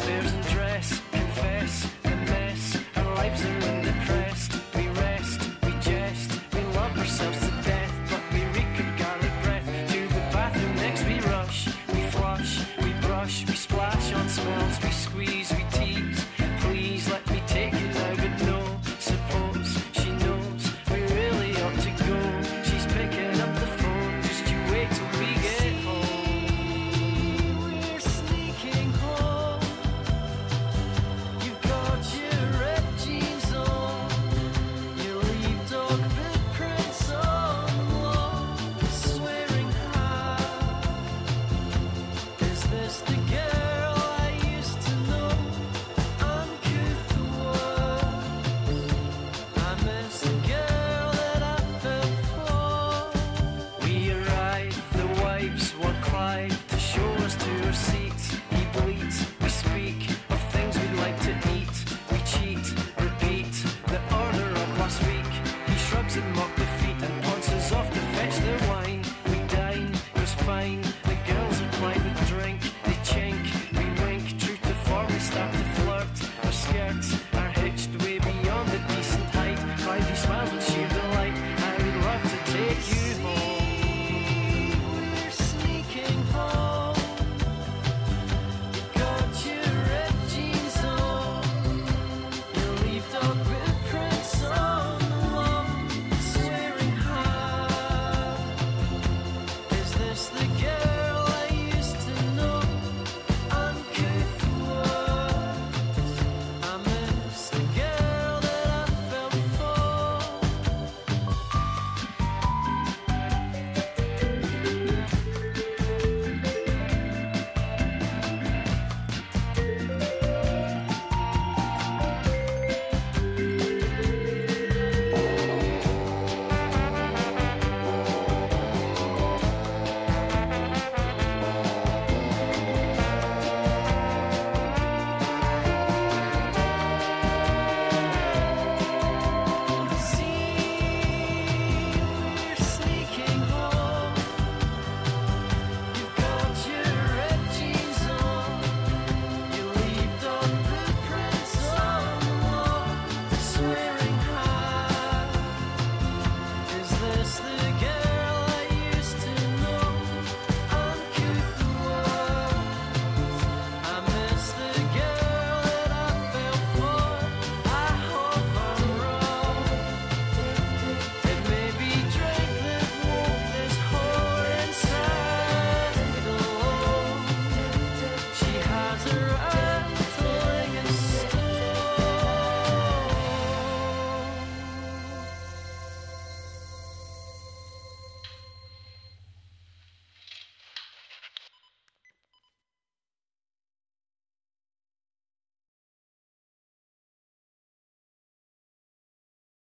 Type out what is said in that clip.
stairs to show us to our. He bleats, we speak of things we'd like to eat. We cheat, repeat the order of last week. He shrugs and mock defeat and pounces off to fetch their wine.